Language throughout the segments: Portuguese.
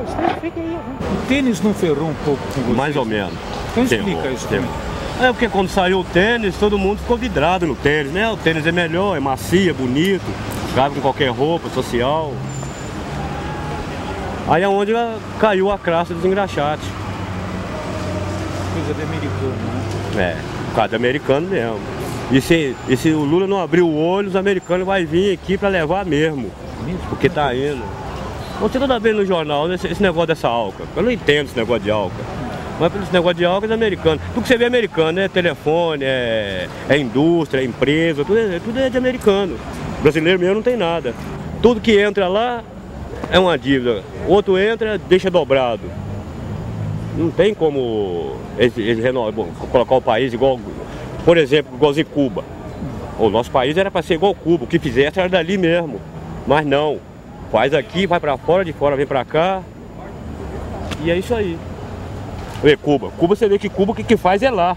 Aí. O tênis não ferrou um pouco com você? Mais ou menos. Então explica isso mim. É porque quando saiu o tênis, todo mundo ficou vidrado no tênis, né? O tênis é melhor, é macio, é bonito, cabe com qualquer roupa social. Aí é onde caiu a craça dos engraxates. Coisa de americano, né? É, por causa do americano mesmo. E se, e se o Lula não abrir o olho, os americanos vão vir aqui para levar. Mesmo? Porque tá indo. Você toda vez no jornal, né, esse, esse negócio dessa álcool. Eu não entendo esse negócio de álcool. Mas esse negócio de álcool é americano. Tudo que você vê é americano, é telefone, é, é indústria, é empresa, tudo é, tudo é de americano. Brasileiro mesmo não tem nada. Tudo que entra lá é uma dívida. Outro entra, deixa dobrado. Não tem como eles, eles reno- colocar o país igual, por exemplo, igualzinho Cuba. O nosso país era para ser igual Cuba, o que fizesse era dali mesmo. Mas não. Faz aqui, vai para fora, de fora vem para cá. E é isso aí. Vê, Cuba. Cuba você vê que Cuba o que, que faz é lá.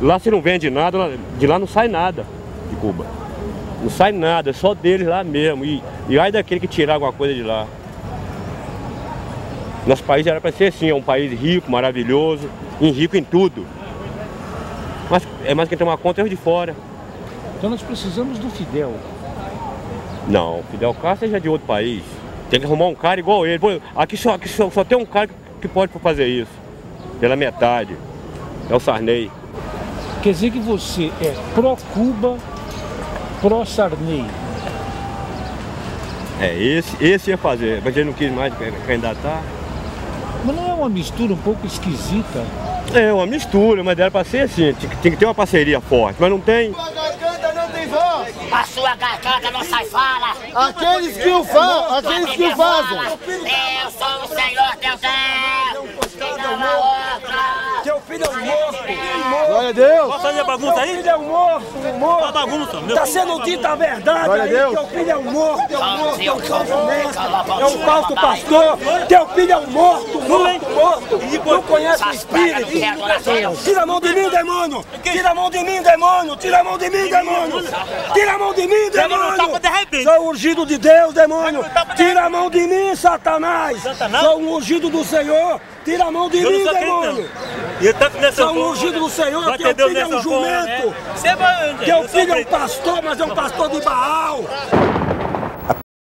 Lá você não vende nada, de lá não sai nada de Cuba. Não sai nada, é só deles lá mesmo. E, e ai daquele que tirar alguma coisa de lá. Nosso país era para ser assim, é um país rico, maravilhoso, rico em tudo. Mas é mais que tomar conta é de fora. Então nós precisamos do Fidel. Não, Fidel Castro já é de outro país. Tem que arrumar um cara igual ele. Aqui só, aqui só, só tem um cara que, pode fazer isso. Pela metade. É o Sarney. Quer dizer que você é pró-Cuba, pró-Sarney. É, esse, esse ia fazer, mas ele não quis mais candidatar. Mas não é uma mistura um pouco esquisita? É uma mistura, mas era pra ser assim, tinha, tinha que ter uma parceria forte, mas não tem. Sua garganta não tem voz. A sua garganta não sai fala. Aqueles que o fazem, aqueles que o fazem. Eu sou o Senhor teu Deus. E não há outra. Teu filho é um morto. Glória a Deus. Posso fazer bagunça Teu aí? filho é um morto, um morto. Uma bagunça. Meu Tá sendo dita a verdade Glória a aí, Deus. teu filho é um morto, é um morto, é um falso mestre, é um falso pastor, teu filho é um morto, morto, morto, não conhece o espírito. Tira a mão de mim, demônio! Tira a mão de mim, demônio! Tira a mão de mim, demônio! Tira a mão de mim, Demônio. Sou ungido de Deus, demônio! Tira a mão de mim, Satanás! Sou um ungido do Senhor! Tira a mão de mim, quem demônio! não. Eu tanto nessa Sou um ungido do Senhor, teu filho é um né? jumento! Vai. Teu filho é um pastor, mas é um pastor de Baal!